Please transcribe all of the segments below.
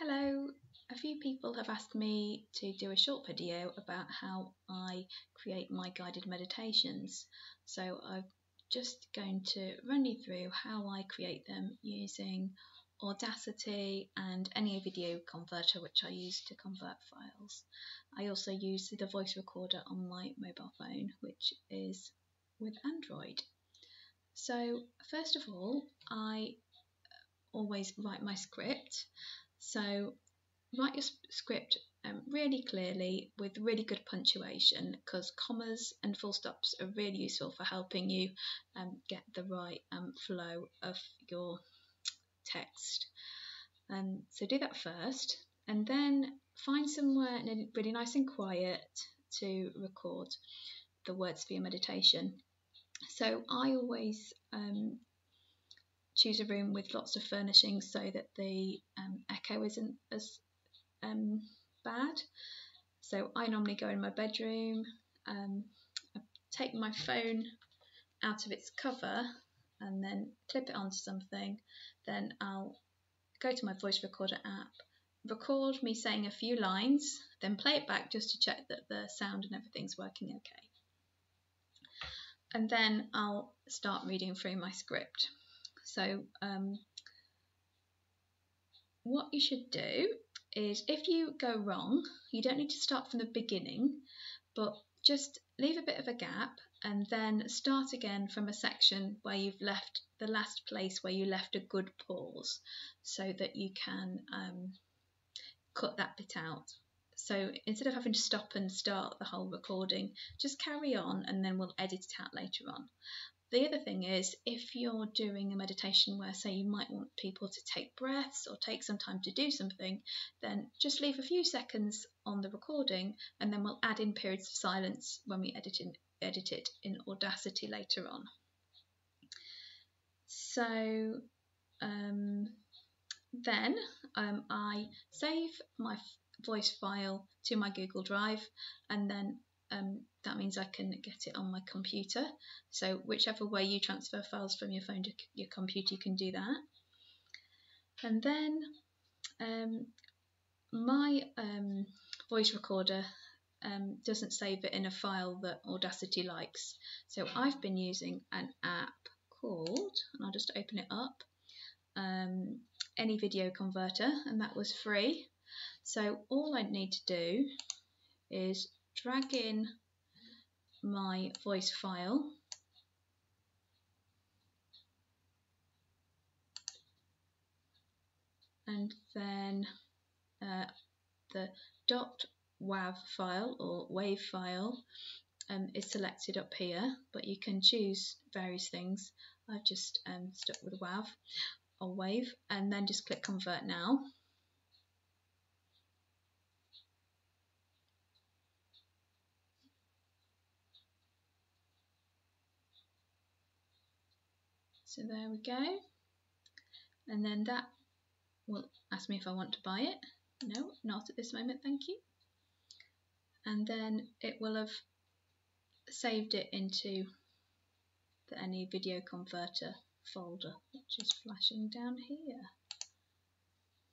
Hello, a few people have asked me to do a short video about how I create my guided meditations. So I'm just going to run you through how I create them using Audacity and any video converter which I use to convert files. I also use the voice recorder on my mobile phone which is with Android. So first of all, I always write my script so write your script um, really clearly with really good punctuation because commas and full stops are really useful for helping you um, get the right um, flow of your text. And so do that first and then find somewhere really nice and quiet to record the words for your meditation. So I always um, choose a room with lots of furnishings so that the um, echo isn't as um, bad. So I normally go in my bedroom, um, take my phone out of its cover and then clip it onto something. Then I'll go to my voice recorder app, record me saying a few lines, then play it back just to check that the sound and everything's working okay. And then I'll start reading through my script. So um, what you should do is if you go wrong, you don't need to start from the beginning, but just leave a bit of a gap and then start again from a section where you've left the last place where you left a good pause so that you can um, cut that bit out. So instead of having to stop and start the whole recording, just carry on and then we'll edit it out later on. The other thing is, if you're doing a meditation where, say, you might want people to take breaths or take some time to do something, then just leave a few seconds on the recording and then we'll add in periods of silence when we edit, in, edit it in Audacity later on. So um, then um, I save my voice file to my Google Drive and then um, that means I can get it on my computer. So whichever way you transfer files from your phone to your computer, you can do that. And then um, my um, voice recorder um, doesn't save it in a file that Audacity likes. So I've been using an app called, and I'll just open it up, um, Any Video Converter, and that was free. So all I need to do is drag in my voice file. And then uh, the dot wav file or wave file um, is selected up here but you can choose various things. I've just um, stuck with wav or wave and then just click convert now So there we go. And then that will ask me if I want to buy it. No, not at this moment, thank you. And then it will have saved it into the Any Video Converter folder, which is flashing down here.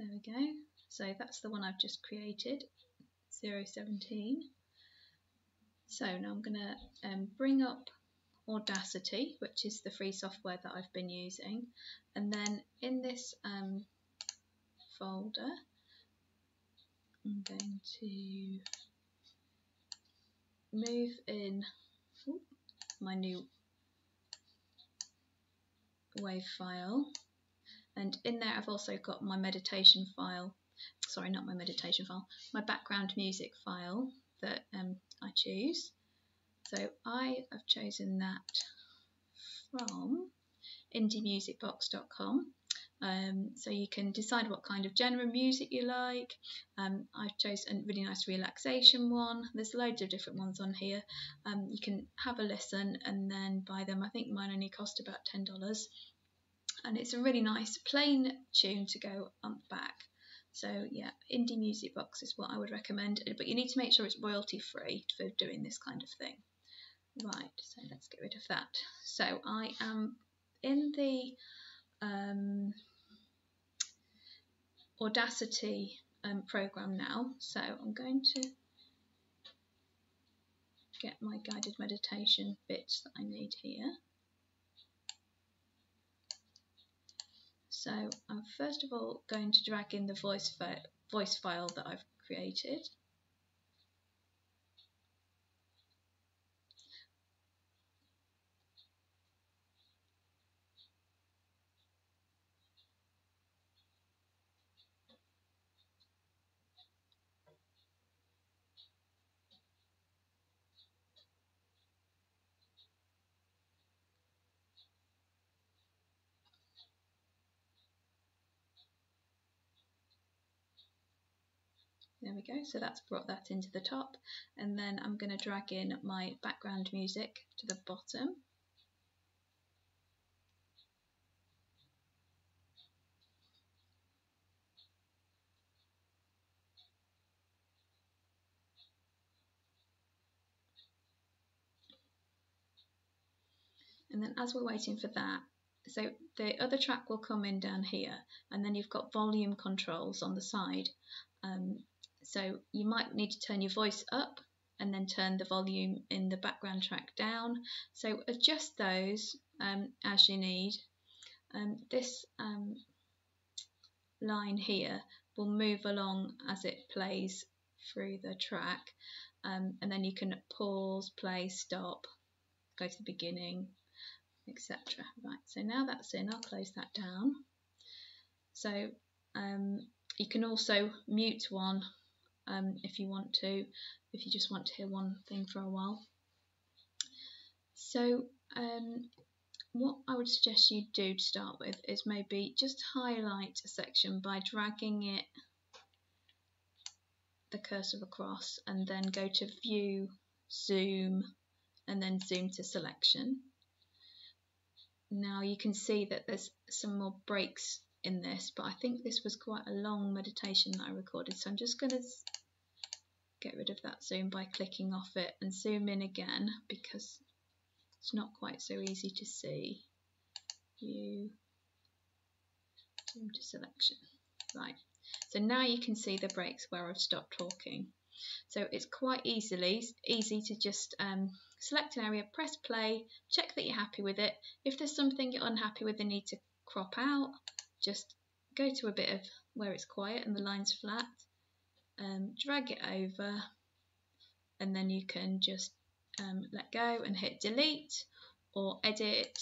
There we go. So that's the one I've just created, 017. So now I'm going to um, bring up Audacity, which is the free software that I've been using. And then in this um, folder, I'm going to move in my new wave file. And in there I've also got my meditation file, sorry, not my meditation file, my background music file that um, I choose. So I have chosen that from indiemusicbox.com. Um, so you can decide what kind of genre music you like. Um, I've chosen a really nice relaxation one. There's loads of different ones on here. Um, you can have a listen and then buy them. I think mine only cost about $10. And it's a really nice plain tune to go on back. So yeah, indie music box is what I would recommend, but you need to make sure it's royalty free for doing this kind of thing. Right, so let's get rid of that. So I am in the um, Audacity um, program now. So I'm going to get my guided meditation bits that I need here. So I'm first of all going to drag in the voice, voice file that I've created. There we go, so that's brought that into the top. And then I'm going to drag in my background music to the bottom. And then as we're waiting for that, so the other track will come in down here and then you've got volume controls on the side. Um, so you might need to turn your voice up and then turn the volume in the background track down. So adjust those um, as you need. Um, this um, line here will move along as it plays through the track um, and then you can pause, play, stop, go to the beginning, etc. Right, so now that's in, I'll close that down. So um, you can also mute one um, if you want to, if you just want to hear one thing for a while. So um, what I would suggest you do to start with is maybe just highlight a section by dragging it the cursor across and then go to view, zoom and then zoom to selection. Now you can see that there's some more breaks in this but I think this was quite a long meditation that I recorded so I'm just going to get rid of that zoom by clicking off it and zoom in again because it's not quite so easy to see. You zoom to selection. Right, so now you can see the breaks where I've stopped talking. So it's quite easily easy to just um, select an area, press play, check that you're happy with it. If there's something you're unhappy with and need to crop out, just go to a bit of where it's quiet and the line's flat um, drag it over and then you can just um, let go and hit delete or edit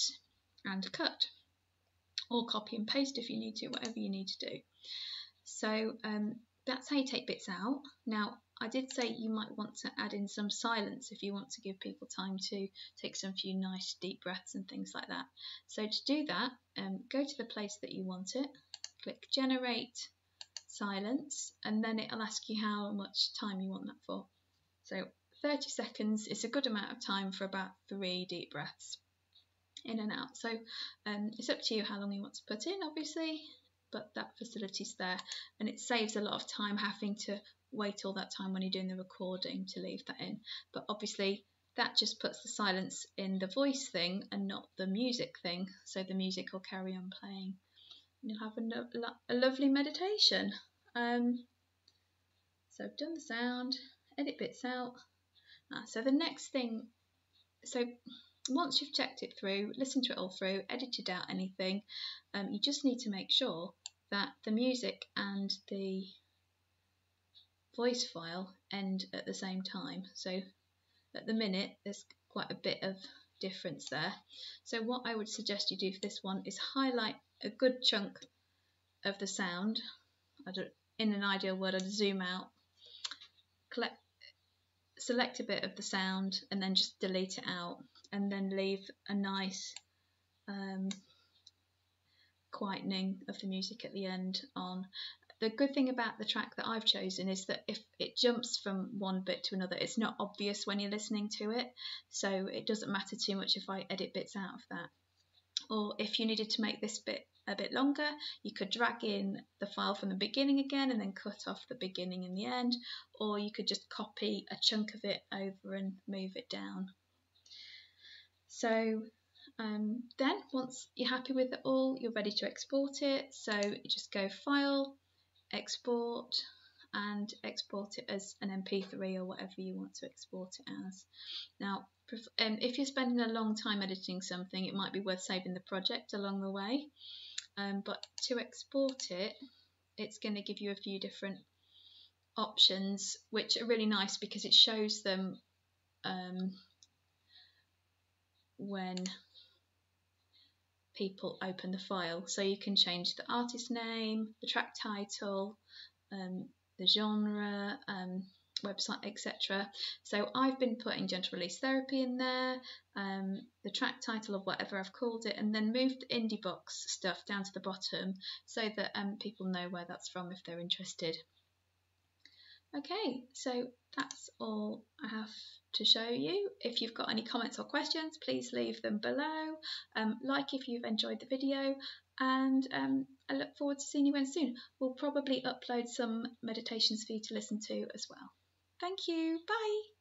and cut or copy and paste if you need to, whatever you need to do. So um, that's how you take bits out. Now, I did say you might want to add in some silence if you want to give people time to take some few nice deep breaths and things like that. So to do that, um, go to the place that you want it, click generate silence and then it'll ask you how much time you want that for. So 30 seconds is a good amount of time for about three deep breaths in and out. So um, it's up to you how long you want to put in, obviously, but that facility's there and it saves a lot of time having to wait all that time when you're doing the recording to leave that in. But obviously, that just puts the silence in the voice thing and not the music thing, so the music will carry on playing you'll have a, lo a lovely meditation. Um, so I've done the sound, edit bits out. Ah, so the next thing, so once you've checked it through, listened to it all through, edited out anything, um, you just need to make sure that the music and the voice file end at the same time. So at the minute, there's quite a bit of difference there. So what I would suggest you do for this one is highlight a good chunk of the sound. in an ideal world, I'd zoom out, collect, select a bit of the sound, and then just delete it out, and then leave a nice um, quietening of the music at the end on. The good thing about the track that I've chosen is that if it jumps from one bit to another, it's not obvious when you're listening to it, so it doesn't matter too much if I edit bits out of that. Or if you needed to make this bit a bit longer, you could drag in the file from the beginning again and then cut off the beginning and the end, or you could just copy a chunk of it over and move it down. So um, then once you're happy with it all, you're ready to export it. So you just go File, export and export it as an MP3 or whatever you want to export it as. Now, um, if you're spending a long time editing something, it might be worth saving the project along the way. Um, but to export it, it's going to give you a few different options, which are really nice because it shows them um, when people open the file. So you can change the artist name, the track title, um, the genre, um, website, etc. So I've been putting gentle release therapy in there, um, the track title of whatever I've called it, and then moved indie box stuff down to the bottom so that um, people know where that's from if they're interested. Okay, so that's all I have to show you. If you've got any comments or questions, please leave them below. Um, like if you've enjoyed the video, and um, I look forward to seeing you again soon. We'll probably upload some meditations for you to listen to as well. Thank you. Bye.